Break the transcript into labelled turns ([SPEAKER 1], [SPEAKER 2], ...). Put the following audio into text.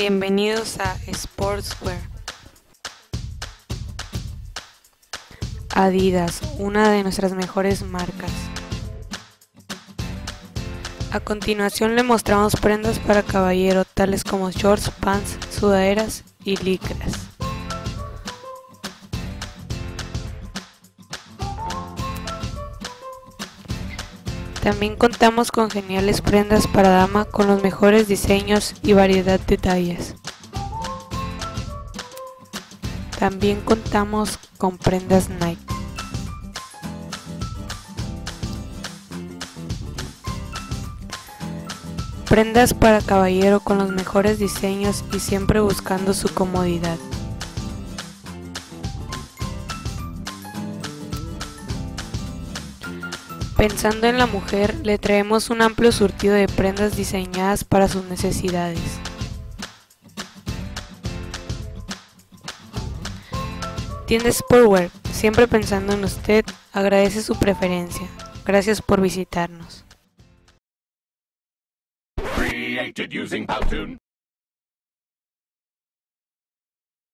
[SPEAKER 1] Bienvenidos a Sportswear. Adidas, una de nuestras mejores marcas. A continuación le mostramos prendas para caballero tales como shorts, pants, sudaderas y licras. También contamos con geniales prendas para dama con los mejores diseños y variedad de tallas. También contamos con prendas Nike. Prendas para caballero con los mejores diseños y siempre buscando su comodidad. Pensando en la mujer, le traemos un amplio surtido de prendas diseñadas para sus necesidades. Tienda Sportwear, siempre pensando en usted, agradece su preferencia. Gracias por visitarnos.